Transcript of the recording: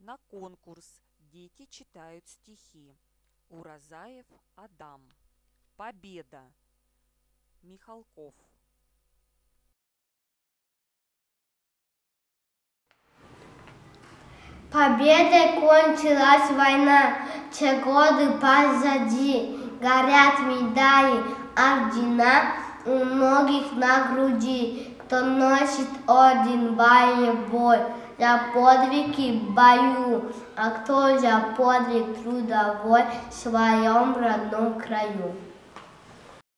на конкурс «Дети читают стихи». Уразаев Адам. Победа. Михалков. Победой кончилась война, те годы позади, горят медали, ордена у многих на груди, кто носит орден боевой за подвиги в бою, а кто за подвиг трудовой в своем родном краю.